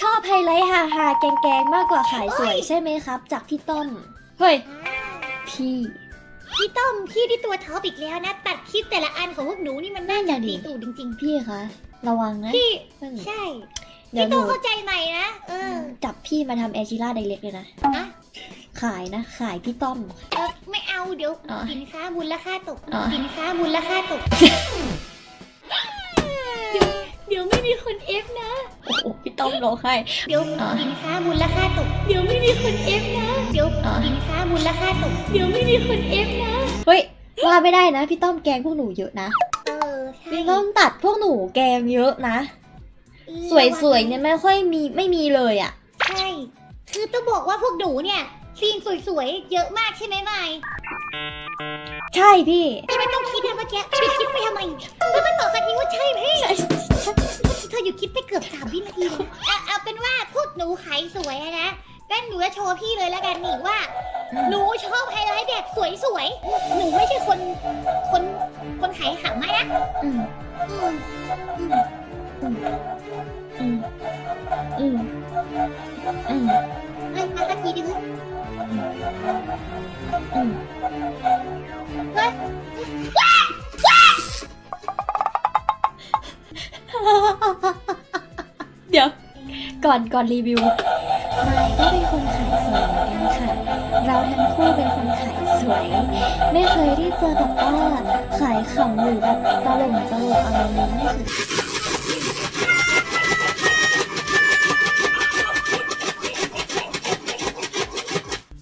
ชอบไฮไลท์ฮาฮาๆแกงๆ มากกว่าขายสวยใช่ไหมครับ จากพี่ต้อม เฮ้ย พี่ พี่ต้อมพี่ที่ตัวท็อปอีกแล้วนะ ตัดคลิปแต่ละอันของพวกหนูนี่มันน่านั่จะนน่ะดิดีตูดจริงพี่คะ ระวังนะๆพี่เพิ่งใช่เดี๋ยวพี่หต้นูองเข้าใจใหม่นะ เออ จับพี่มาทำแอชิล่าไดเรกเลยนะอะขายนะ ขายพี่ต้อม เออไม่เอาเดี๋ยวอ๋อสินค้ามูลค่าตกอ๋อสินค้ามูลค่าตก เดี๋ยวไม่มีคนเอฟนะโอ้โหพี่ ต้อมร้องไห้ เดี๋ยวอ๋อสินค้ามูลค่าตก เดี๋ยวไม่มีคนเอฟนะ เดี๋ยวอ๋อสินค้ามูลค่าตก เดี๋ยวไม่มีคนเอฟนะ เฮ้ยว่าไม่ได้นะพี่ต้อมแกงพวกหนูเยอะนะ เออใช่พี่ต้อมตัดพวกหนูแกงเยอะนะ สวยๆเนี่ยไม่ค่อยมีไม่มีเลยอะ ใช่ คือต้องบอกว่าพวกหนูเนี่ยซีนสวยๆ เยอะมากใช่ไหมไมค์ใช่พี่ ไม่ต้องคิดนะเมื่อกี้หยุดคิดไปทำไมแล้วมาตอบกันทีว่าใช่ไหมเธ อหยุดคิดไปเกือบสามวินาทีเลยเอาเอาเป็นว่าพวกหนูขายสวยอะนะงั้นหนูจะโชว์พี่เลยแล้วกันนี่ว่า หนูชอบไฮไลท์แบบสวยๆ หนูไม่ใช่คน คนคนขายขำอะนะอืมอืมอืมอืมอืมอืมเฮ้ยมาสักทีดิเฮ้ย เดี๋ยว ก่อนก่อนรีวิวมายก็เป็นคนขายสวยเหมือนกันค่ะ เราทั้งคู่เป็นคนขายสวย ไม่เคยที่จะแบบว่าขายขำหรือแบบตลกตลกอะไรเลยไม่เคย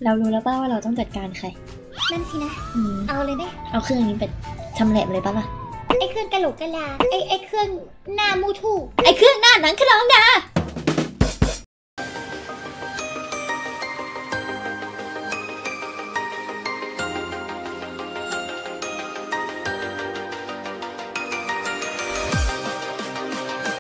เรารู้แล้วป่าว่าเราต้องจัดการใคร นั่นสินะอืมเอาเลยไหมเอาเครื่องนี้ไปทำแหลมเลยปะล่ะ ไอ้เครื่องกระโหลกกระลาไอ้ไอ้เครื่องหน้ามูทูไอ้เครื่องหน้าหนังขนองดา